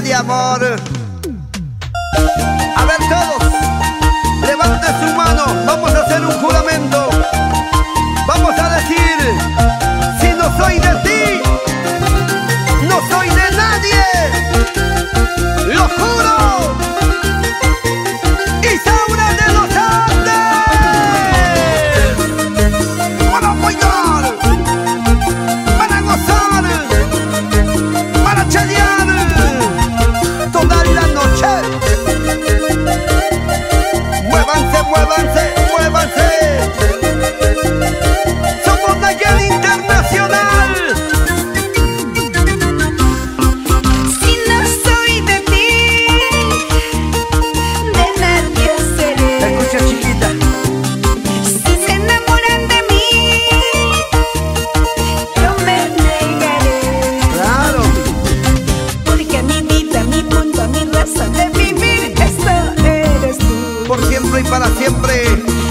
de amor. Para siempre.